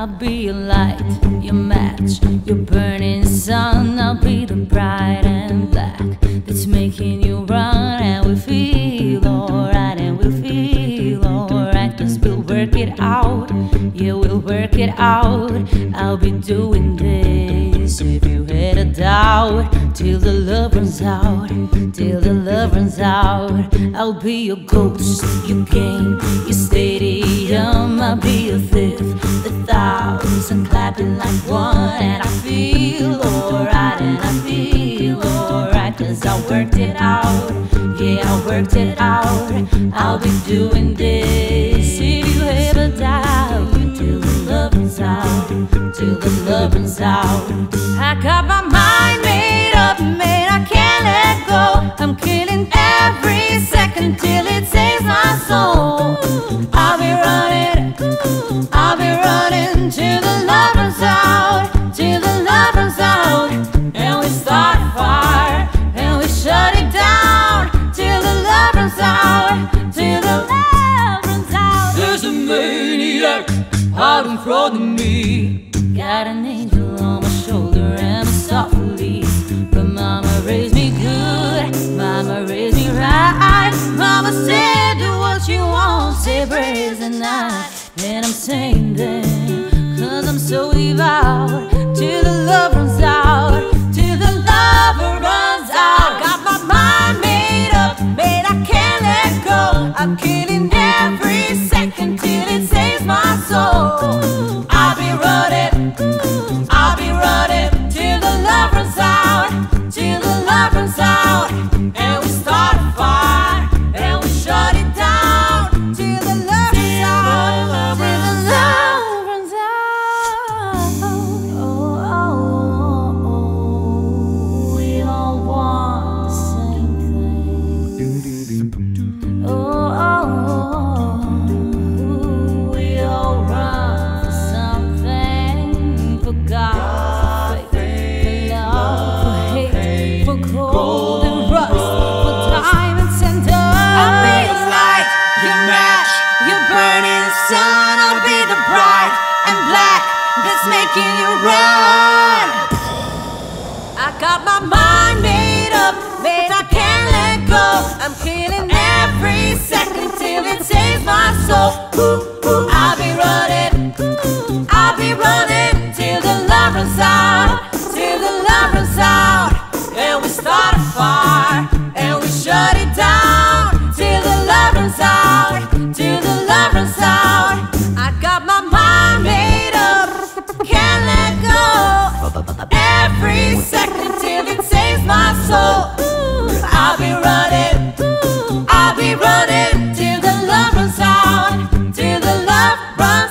I'll be your light, your match, your burning sun. I'll be the bright and black that's making you run. And we feel alright, and we feel alright. Cause we'll work it out, yeah, we'll work it out. I'll be doing this if you had a doubt. Till the love runs out, till the runs out. I'll be your ghost, your game, your stadium. I'll be your fifth, the thousand clapping like one. And I feel alright, and I feel alright. Cause I worked it out, yeah, I worked it out. I'll be doing this if you a doubt. Till the love runs out, till the love runs out. I got my mind made up, made till the love runs out, till the love runs out, and we start a fire and we shut it down till the love runs out, till the love runs out. There's a maniac out in front of me. Got an angel on my shoulder and Mephistopheles. But mama raised me good, mama raised me right. Mama said, do what you want, say brazen night. And I'm saying that, cause I'm so devout. Till the love runs out, till the love runs out. Got my mind made up, made I can't let go. I'm killing every second till it saves my soul. I'll be running, I'll be running till the love runs out, till the love runs out, making you run. I got my mind made up, made I can't let go. I'm killing every second till it saves my soul. I'll be running, I'll be running till the love runs out, till the love runs out, and we start a fire run